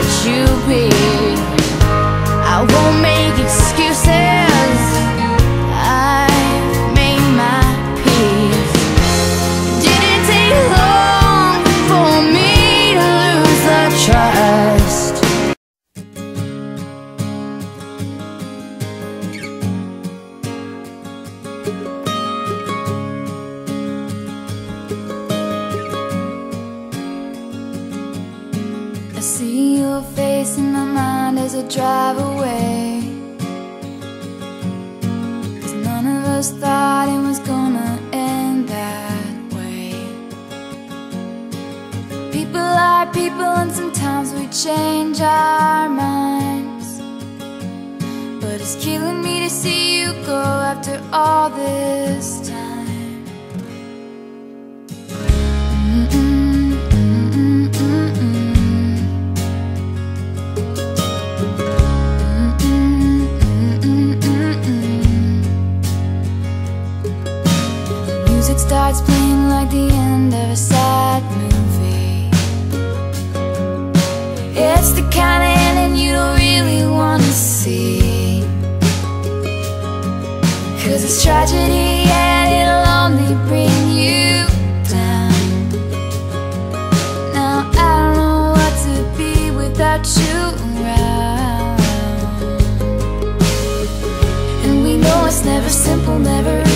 let you be. I won't make excuses. As I drive away. Cause none of us thought it was gonna end that way. People are people and sometimes we change our minds. But it's killing me to see you go after all this. starts playing like the end of a sad movie. It's the kind of ending you don't really want to see. Cause it's tragedy and it'll only bring you down. Now I don't know what to be without you around. And we know it's never simple, never